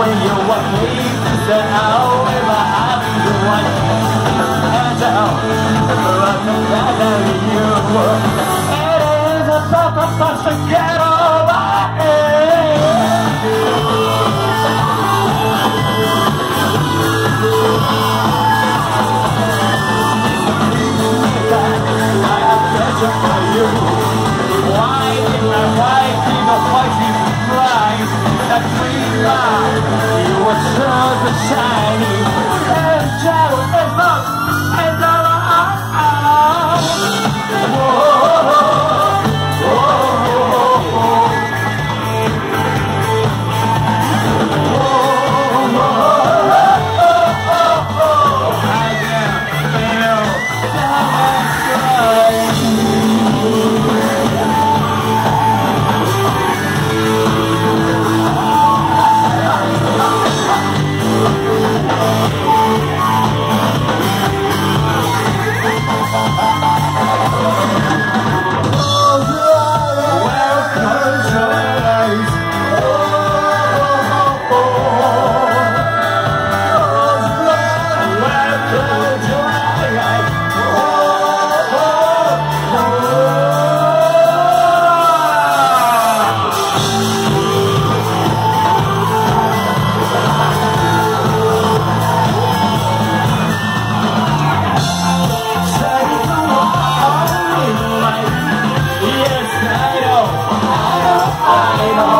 when you want me to say however I do the white hands out for you. It is a pop-up again. 나